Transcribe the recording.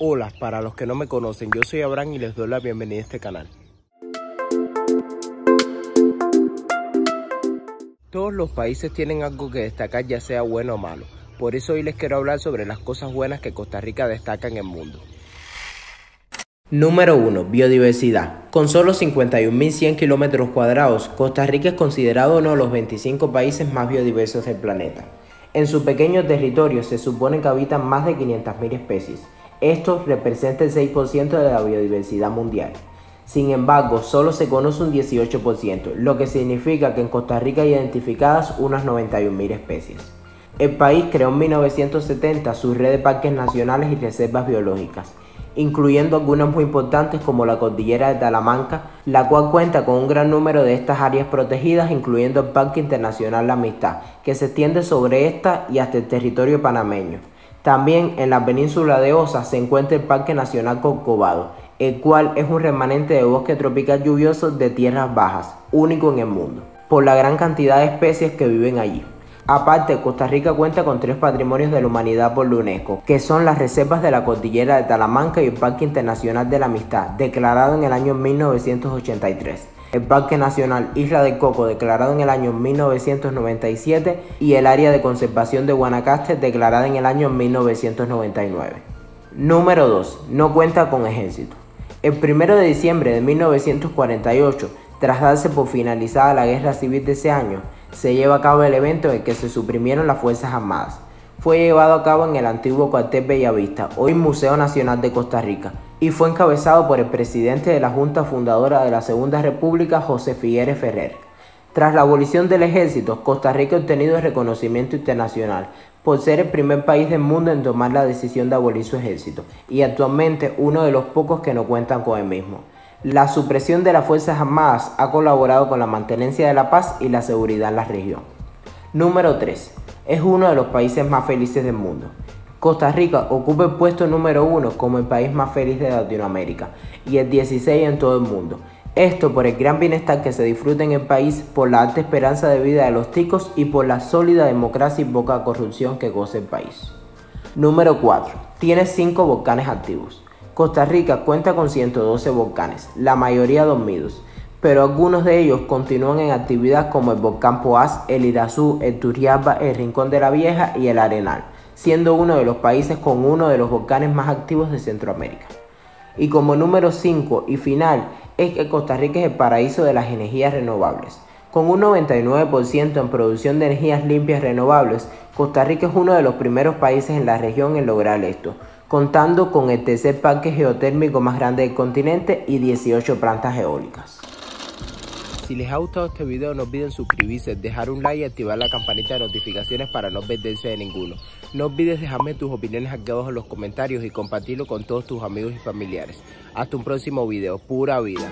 Hola, para los que no me conocen, yo soy Abraham y les doy la bienvenida a este canal. Todos los países tienen algo que destacar, ya sea bueno o malo. Por eso hoy les quiero hablar sobre las cosas buenas que Costa Rica destaca en el mundo. Número 1. Biodiversidad. Con solo 51.100 kilómetros cuadrados, Costa Rica es considerado uno de los 25 países más biodiversos del planeta. En su pequeño territorio se supone que habitan más de 500.000 especies. Esto representa el 6% de la biodiversidad mundial. Sin embargo, solo se conoce un 18%, lo que significa que en Costa Rica hay identificadas unas 91.000 especies. El país creó en 1970 su red de parques nacionales y reservas biológicas, incluyendo algunas muy importantes como la cordillera de Talamanca, la cual cuenta con un gran número de estas áreas protegidas, incluyendo el Parque Internacional La Amistad, que se extiende sobre esta y hasta el territorio panameño. También en la península de Osa se encuentra el Parque Nacional Corcovado, el cual es un remanente de bosque tropical lluvioso de tierras bajas, único en el mundo, por la gran cantidad de especies que viven allí. Aparte, Costa Rica cuenta con tres patrimonios de la humanidad por la UNESCO, que son las reservas de la cordillera de Talamanca y el Parque Internacional de la Amistad, declarado en el año 1983. El Parque Nacional Isla de Coco, declarado en el año 1997, y el Área de Conservación de Guanacaste, declarada en el año 1999. Número 2. No cuenta con ejército. El 1 de diciembre de 1948, tras darse por finalizada la guerra civil de ese año, se lleva a cabo el evento en que se suprimieron las Fuerzas Armadas. Fue llevado a cabo en el antiguo cuartel Bellavista, hoy Museo Nacional de Costa Rica, y fue encabezado por el presidente de la Junta Fundadora de la Segunda República, José Figueres Ferrer. Tras la abolición del ejército, Costa Rica ha obtenido el reconocimiento internacional por ser el primer país del mundo en tomar la decisión de abolir su ejército y actualmente uno de los pocos que no cuentan con el mismo. La supresión de las Fuerzas Armadas ha colaborado con la mantenencia de la paz y la seguridad en la región. Número 3. Es uno de los países más felices del mundo. Costa Rica ocupa el puesto número 1 como el país más feliz de Latinoamérica y el 16 en todo el mundo. Esto por el gran bienestar que se disfruta en el país, por la alta esperanza de vida de los ticos y por la sólida democracia y poca corrupción que goza el país. Número 4. Tiene 5 volcanes activos. Costa Rica cuenta con 112 volcanes, la mayoría dormidos, pero algunos de ellos continúan en actividad como el volcán Poás, el Irazú, el Turrialba, el Rincón de la Vieja y el Arenal, siendo uno de los países con uno de los volcanes más activos de Centroamérica. Y como número 5 y final es que Costa Rica es el paraíso de las energías renovables. Con un 99% en producción de energías limpias renovables, Costa Rica es uno de los primeros países en la región en lograr esto, contando con el tercer parque geotérmico más grande del continente y 18 plantas eólicas. Si les ha gustado este video no olviden suscribirse, dejar un like y activar la campanita de notificaciones para no perderse de ninguno. No olvides dejarme tus opiniones aquí abajo en los comentarios y compartirlo con todos tus amigos y familiares. Hasta un próximo video, pura vida.